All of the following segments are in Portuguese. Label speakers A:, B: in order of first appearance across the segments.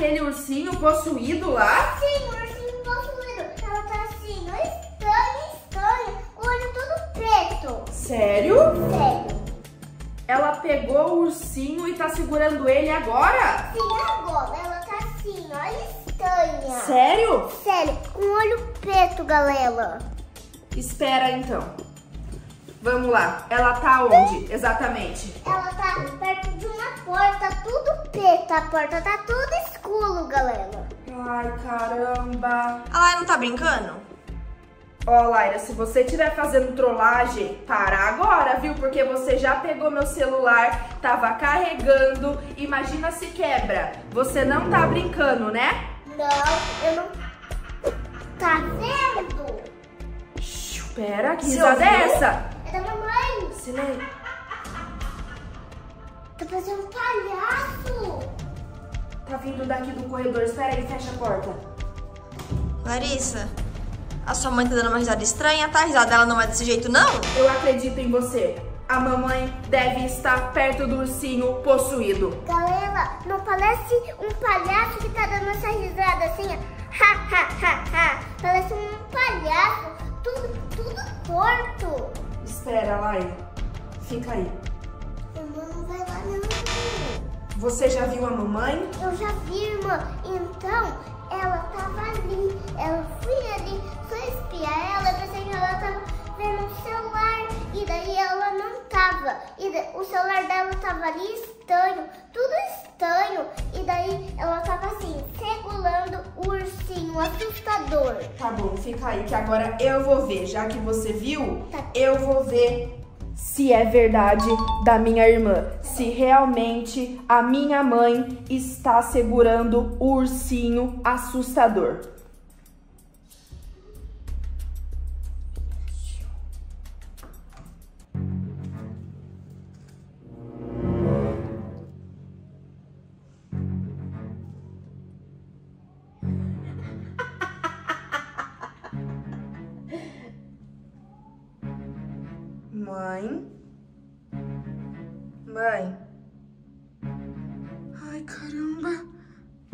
A: Aquele ursinho possuído lá?
B: Sim, o ursinho possuído. Ela tá assim, estranha, estranha. Olho todo preto.
A: Sério?
B: Sério.
A: Ela pegou o ursinho e tá segurando ele agora?
B: Sim, agora ela tá assim, ó, estranha.
A: Sério?
B: Sério, com olho preto, galera.
A: Espera então. Vamos lá. Ela tá onde exatamente?
B: Ela tá perto de uma porta, tudo preto. A porta tá tudo escuro, galera.
A: Ai, caramba.
C: A Laira não tá brincando?
A: Ó, Laira, se você estiver fazendo trollagem, para agora, viu? Porque você já pegou meu celular, tava carregando. Imagina se quebra. Você não tá brincando, né?
B: Não, eu não. Tá vendo?
A: Espera, que risada é essa?
B: É da mamãe.
A: Silêncio.
B: Tá fazendo um palhaço.
A: Tá vindo daqui do corredor. Espera aí, fecha a porta.
C: Larissa, a sua mãe tá dando uma risada estranha, tá? A risada dela não é desse jeito, não?
A: Eu acredito em você. A mamãe deve estar perto do ursinho possuído.
B: Galera, não parece um palhaço que tá dando essa risada assim, ó. Ha, ha, ha, ha. Parece um palhaço, tudo, tudo torto.
A: Espera, Laira. Fica aí.
B: Irmã, não vai lá não.
A: Você já viu a mamãe?
B: Eu já vi, irmã. Então, ela tava ali. Eu fui ali só espiar ela. Pensei que ela tava vendo o celular. E daí ela não tava. E o celular dela tava ali estranho. Tudo estranho. E daí ela tava assim, segurando o ursinho assustador.
A: Tá bom, fica aí que agora eu vou ver. Já que você viu,
B: Tá.
A: eu vou ver se é verdade da minha irmã. Se realmente a minha mãe está segurando o ursinho assustador. Mãe? Mãe? Ai, caramba.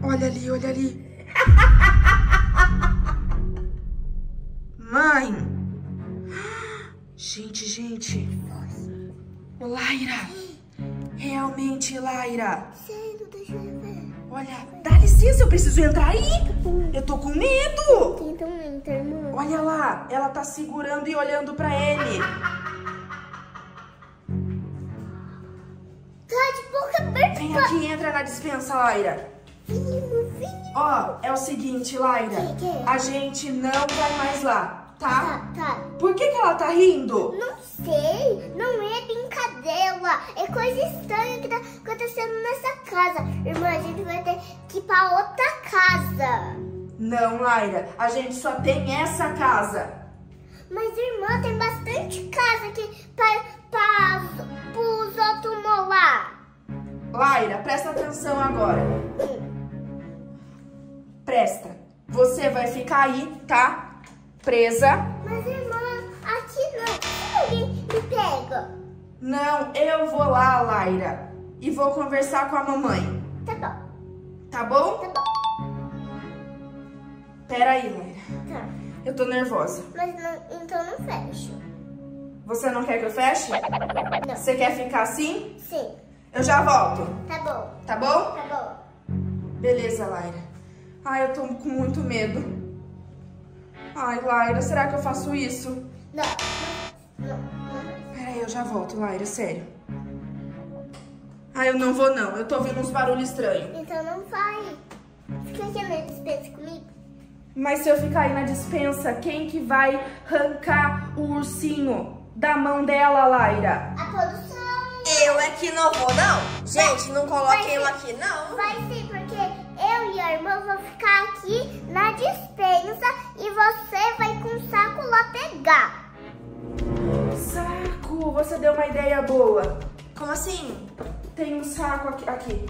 A: Olha ali, olha ali. Mãe? Gente, gente. Ô, Laira. Realmente, Laira.
B: Sério, deixa eu ver.
A: Olha, dá licença, eu preciso entrar aí. Eu tô com medo.
B: Então entra, irmã.
A: Olha lá, ela tá segurando e olhando pra ele. Vem aqui, entra na dispensa, Laira. Ó, é o seguinte, Laira.
B: É?
A: A gente não vai mais lá, tá?
B: Tá, tá.
A: Por que, que ela tá rindo?
B: Não sei, não é brincadeira. É coisa estranha que tá acontecendo nessa casa. Irmã, a gente vai ter que ir pra outra casa.
A: Não, Laira. A gente só tem essa casa.
B: Mas, irmã, tem bastante casa aqui pra,
A: Laira, presta atenção agora. Presta. Você vai ficar aí, tá? Presa.
B: Mas, irmã, aqui não. Se alguém me pega.
A: Não, eu vou lá, Laira. E vou conversar com a mamãe.
B: Tá bom,
A: Tá bom?
B: tá bom.
A: Pera aí, Laira.
B: Tá.
A: Eu tô nervosa.
B: Mas não, então não fecho.
A: Você não quer que eu feche?
B: Não.
A: Você quer ficar assim?
B: Sim,
A: Eu já volto.
B: tá bom,
A: Tá bom?
B: tá bom.
A: Beleza, Laira. Ai, eu tô com muito medo. Ai, Laira, será que eu faço isso?
B: Não, não, não. não.
A: Pera aí, eu já volto, Laira, sério. Ai, eu não vou não. Eu tô ouvindo uns barulhos estranhos.
B: Então não vai. Fica aqui na dispensa comigo.
A: Mas se eu ficar aí na dispensa, quem que vai arrancar o ursinho da mão dela, Laira?
B: A produção
C: Eu é que não vou, não. Gente, não coloquem eu aqui, não.
B: vai ser porque eu e a irmã vão ficar aqui na dispensa e você vai com o saco lá pegar.
A: Saco, você deu uma ideia boa.
C: Como assim?
A: Tem um saco aqui. aqui.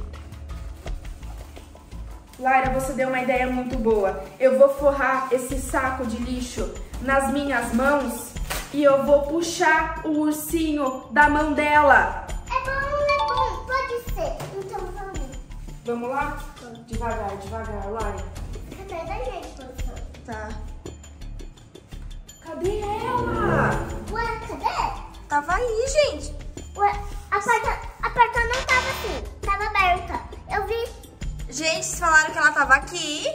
A: Laira, você deu uma ideia muito boa. Eu vou forrar esse saco de lixo nas minhas mãos e eu vou puxar o ursinho da mão dela. Devagar, devagar, Laira.
B: Fica atrás da gente.
C: Tá.
A: Cadê ela?
B: Ué, cadê?
C: Tava aí, gente.
B: Ué, a porta, a porta não tava assim, tava aberta. Eu vi,
C: Gente, vocês falaram que ela tava aqui.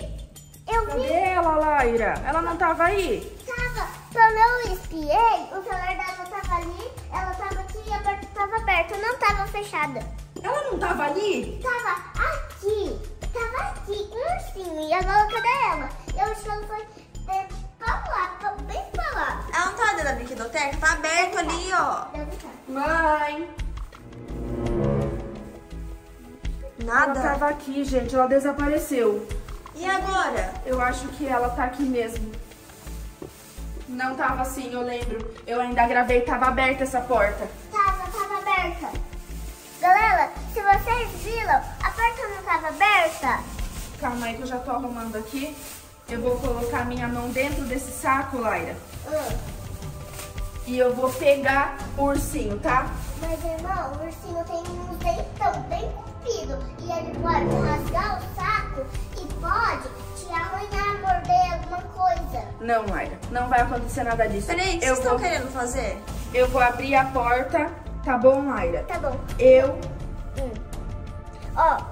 B: eu
A: Cadê
B: vi,
A: ela, Laira? Ela não tava aí?
B: tava. Quando eu espiei, o celular dela tava ali, ela tava aqui e a porta tava aberta, não tava fechada.
A: Ela não tava ali?
B: Tava aqui, tava aqui, um ursinho. E agora cadê ela? Eu acho que ela foi é, pra lá, pra- bem pra lá.
C: Ela não tá dentro da brinquedoteca? Tá aberto ali, ó.
B: Estar.
A: Mãe! Ela
C: Nada.
A: tava aqui, gente. Ela desapareceu.
C: E agora?
A: Eu acho que ela tá aqui mesmo. Não tava assim, eu lembro. Eu ainda gravei, tava aberta essa porta.
B: Tava, tava aberta. Galera, se vocês viram, a porta não tava aberta.
A: Calma aí que eu já tô arrumando aqui. Eu vou colocar minha mão dentro desse saco, Laira.
B: Hum.
A: E eu vou pegar o ursinho, tá?
B: Mas, irmão, o ursinho tem um deitão bem comprido. E ele pode rasgar o saco e pode te arranhar, morder alguma coisa.
A: Não, Laira. Não vai acontecer nada disso.
C: Peraí, o que vocês estão
A: vou,
C: querendo fazer?
A: eu vou abrir a porta, tá bom, Laira?
B: Tá bom.
A: Eu
B: Hum. Ó, mas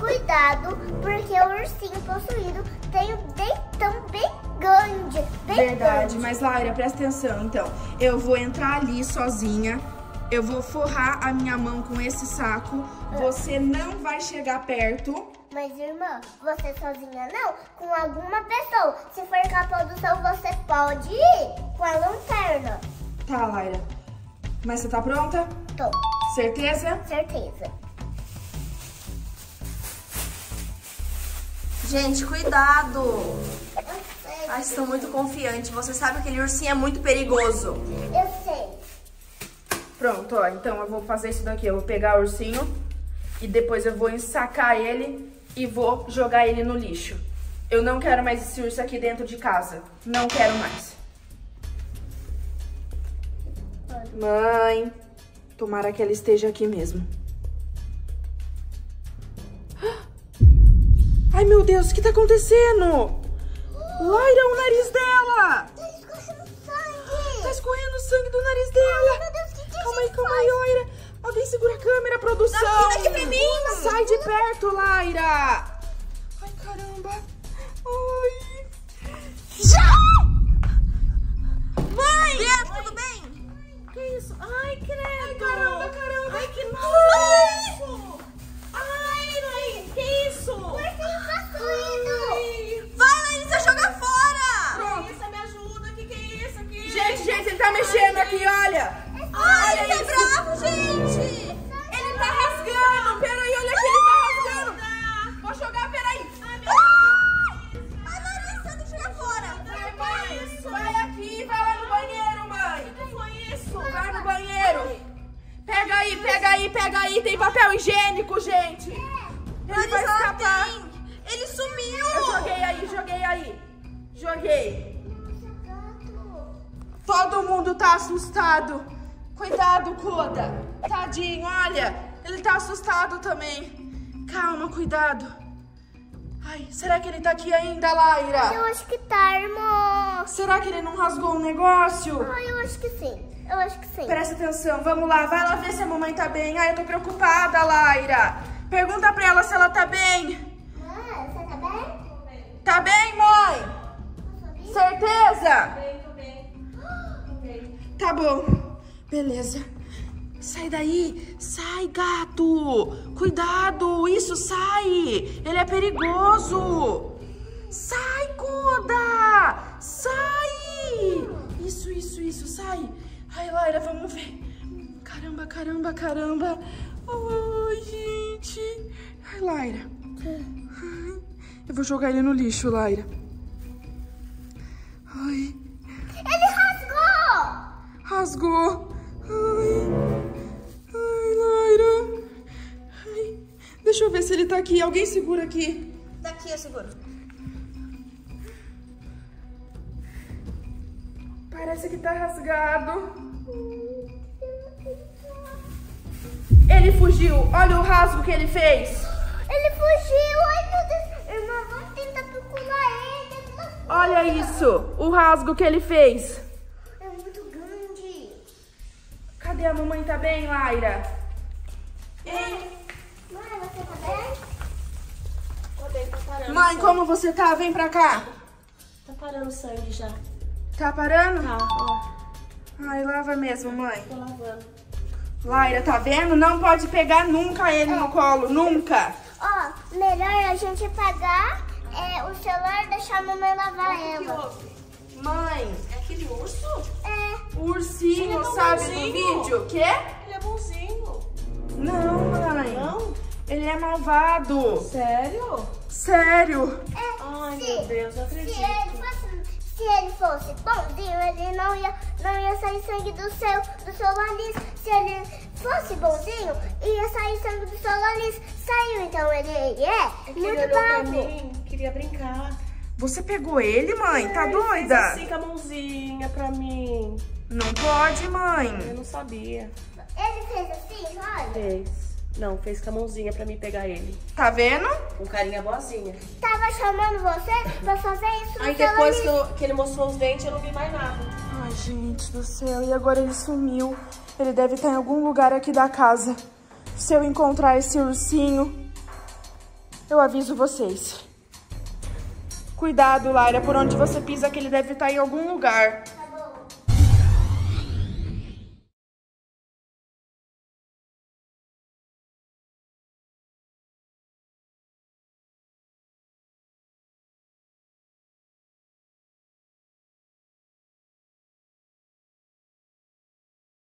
B: cuidado, porque o ursinho possuído tem um deitão bem grande. Bem
A: Verdade,
B: grande.
A: mas Laira, presta atenção. Então, eu vou entrar ali sozinha. Eu vou forrar a minha mão com esse saco. Você não vai chegar perto.
B: Mas, irmã, você sozinha não, com alguma pessoa. Se for com a produção, você pode ir com a lanterna.
A: Tá, Laira. Mas você tá pronta?
B: Tô,
A: Certeza?
B: certeza.
C: Gente, cuidado. Ai, estou muito confiante. Você sabe que aquele ursinho é muito perigoso.
B: Eu sei.
A: Pronto, ó. Então eu vou fazer isso daqui. Eu vou pegar o ursinho e depois eu vou ensacar ele e vou jogar ele no lixo. Eu não quero mais esse urso aqui dentro de casa. Não quero mais. Mãe, tomara que ela esteja aqui mesmo. Ai, meu Deus, o que tá acontecendo? Laira, o nariz dela!
B: Tá escorrendo sangue.
A: Tá escorrendo sangue do nariz dela!
B: Meu Deus, que que
A: calma aí, calma aí, Laira! Alguém segura a câmera, produção!
C: Daqui, daqui pra mim!
A: Sai de perto, Laira! Ai, caramba! Ai!
C: Já! Mãe! Beato, tudo bem?
A: Que isso? Ai, credo! Ai, caramba! Aí, pega aí! Tem papel higiênico, gente! Ele vai escapar!
C: tem! Ele sumiu!
A: Eu joguei aí, joguei aí! Joguei! Todo mundo tá assustado! Cuidado, Koda! Tadinho, olha! Ele tá assustado também! Calma, cuidado! Ai, será que ele tá aqui ainda, Laira?
B: Eu acho que tá, irmão.
A: Será que ele não rasgou o negócio?
B: Ah, eu acho que sim. Eu acho que sim.
A: Presta atenção, vamos lá, vai lá ver se a mamãe tá bem. Ai, eu tô preocupada, Laira. Pergunta pra ela se ela tá bem.
B: Mãe, você tá bem?
A: Tá bem, mãe? Certeza? Tá bom, beleza. Sai daí, sai, gato. Cuidado, isso, sai. Ele é perigoso. Sai, Koda. Sai. Isso, isso, isso, sai. Ai, Laira, vamos ver. Caramba, caramba, caramba. Ai, gente. Ai, Laira. Ai, Eu vou jogar ele no lixo, Laira. Ai,
B: Ele rasgou!
A: rasgou. Ai, ai, Laira. Ai, deixa eu ver se ele tá aqui. Alguém segura aqui.
C: Tá Aqui, eu seguro.
A: Parece que tá rasgado. Ele fugiu. Olha o rasgo que ele fez.
B: Ele fugiu. Ai, meu Deus. Irmã, vamos tentar procurar ele.
A: Olha isso. O rasgo que ele fez.
B: É muito grande.
A: Cadê a mamãe? Tá bem, Laira?
B: Mãe, você tá bem?
D: Tô bem, tá parando.
A: Mãe, como você tá? Vem pra cá.
D: Tá parando o sangue já.
A: Tá parando?
D: Tá, ó.
A: Ai, lava mesmo, mãe.
D: Tô lavando.
A: Laira, tá vendo? Não pode pegar nunca ele no colo. Nunca.
B: Ó, melhor a gente pagar é, o celular e deixar a mamãe lavar
D: O que
B: ela.
A: Mãe,
D: É aquele urso?
B: É,
A: o ursinho,
D: é
A: sabe, do vídeo? Quê?
D: Ele é bonzinho.
A: Não, mãe.
D: Não?
A: Ele é malvado.
D: Sério?
A: Sério.
B: é.
D: Ai,
B: se,
D: meu Deus,
B: se
D: acredito.
B: Se ele fosse bonzinho, ele não ia, não ia sair sangue do seu, do seu nariz. Se ele fosse bonzinho, ia sair sangue do seu nariz. Saiu, então ele, ele é
D: ele
B: muito bravo.
D: queria brincar.
A: Você pegou ele, mãe? Tá doida?
D: Fez assim com a mãozinha pra mim.
A: Não pode,
D: Eu
A: mãe.
D: não sabia.
B: Ele fez assim, olha.
D: Fez. Não, fez com a mãozinha pra mim pegar ele.
A: Tá vendo?
D: Com carinha boazinha.
B: Tava chamando você pra fazer isso
D: Aí depois que, eu- que ele mostrou os dentes, eu não vi mais nada.
A: Ai, gente do céu. E agora ele sumiu. Ele deve estar em algum lugar aqui da casa. Se eu encontrar esse ursinho, eu aviso vocês. Cuidado, Laira, por onde você pisa que ele deve estar em algum lugar.